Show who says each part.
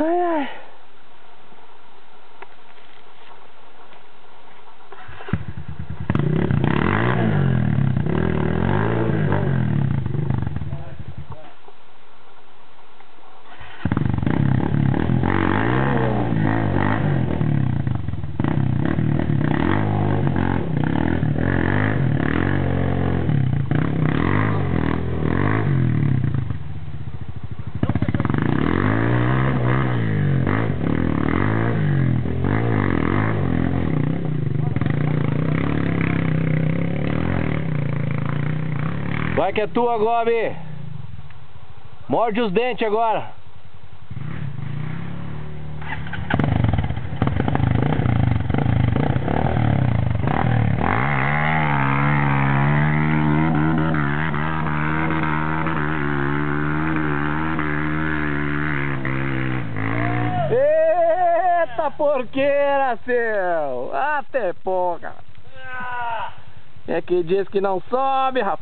Speaker 1: Alright. Vai que é tua, Gobi. Morde os dentes agora. Eita porqueira, seu! Até pouca! É que diz que não sobe, rapaz.